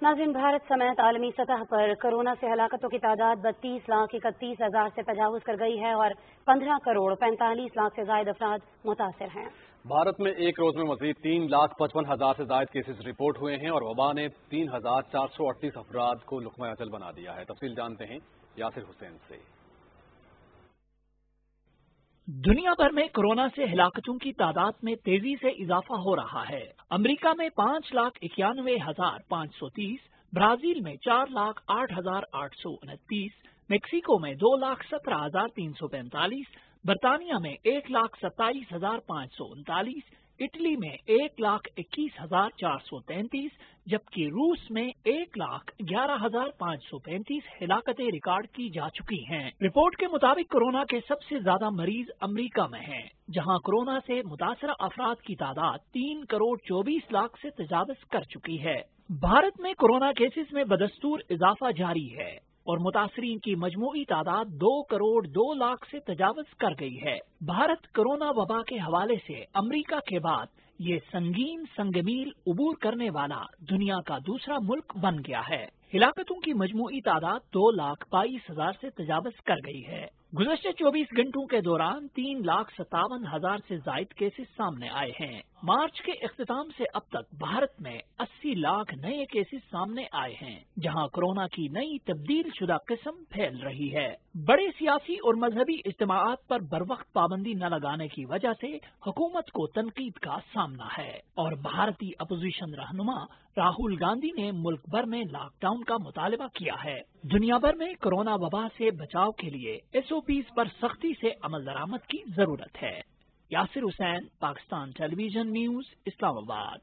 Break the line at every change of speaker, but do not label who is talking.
नाजिन भारत समेत आलमी सतह पर कोरोना से हलाकतों की तादाद बत्तीस लाख इकतीस हज़ार से तजावज कर गई है और पंद्रह करोड़ पैंतालीस लाख से जायद अफराद मुतासर हैं।
भारत में एक रोज में मजीद तीन लाख पचपन हज़ार से जायद केसेज रिपोर्ट हुए हैं और वबा ने तीन हज़ार चार सौ अड़तीस अफराद को लुकमा अचल बना दिया है। तफसील जानते हैं यासिर हुसैन से।
दुनिया भर में कोरोना से हिलाकतों की तादाद में तेज़ी से इजाफा हो रहा है। अमेरिका में पाँच लाख इक्यानवे हज़ार पाँच सौ तीस, ब्राज़ील में चार लाख आठ हज़ार आठ सौ उनतीस, मेक्सिको में दो लाख सत्रह हज़ार तीन सौ पैंतालीस, बरतानिया में एक लाख सत्ताईस हज़ार पाँच सौ उनतालीस इटली में एक लाख इक्कीस हज़ार चार सौ तैंतीस जबकि रूस में एक लाख ग्यारह हज़ार पाँच सौ पैंतीस हिलाकतें रिकॉर्ड की जा चुकी हैं। रिपोर्ट के मुताबिक कोरोना के सबसे ज़्यादा मरीज़ अमेरिका में हैं, जहाँ कोरोना से मुतासर अफराद की तादाद तीन करोड़ चौबीस लाख से तजावज कर चुकी है भारत में कोरोना केसेस में बदस्तूर इजाफा जारी है और मुतासरीन की मजमू तादाद दो करोड़ दो लाख से तजावज कर गई है। भारत कोरोना वबा के हवाले से अमरीका के बाद ये संगीन, संगमील उबूर करने वाला दुनिया का दूसरा मुल्क बन गया है। हिलाकतों की मजमू तादाद दो लाख बाईस हज़ार से तजावज कर गई है। गुजशत 24 घंटों के दौरान तीन लाख सत्तावन हज़ार से जायद केसेस सामने आए हैं। मार्च के अख्ताम से अब तक भारत में 80 लाख नए केसेस सामने आए हैं, जहाँ कोरोना की नई तब्दील शुदा किस्म फैल रही है। बड़े सियासी और मजहबी इज्तमात पर बर वक्त पाबंदी न लगाने की वजह से हुकूमत को तनकीद का सामना है और भारतीय अपोजिशन रहनुमा राहुल गांधी ने मुल्क भर में लॉकडाउन का मुतालबा किया है। दुनिया भर में कोरोना वबा से बचाव के लिए एस पीज पर सख्ती से अमल दरामद की ज़रूरत है। Yasir Hussain, Pakistan television news, Islamabad.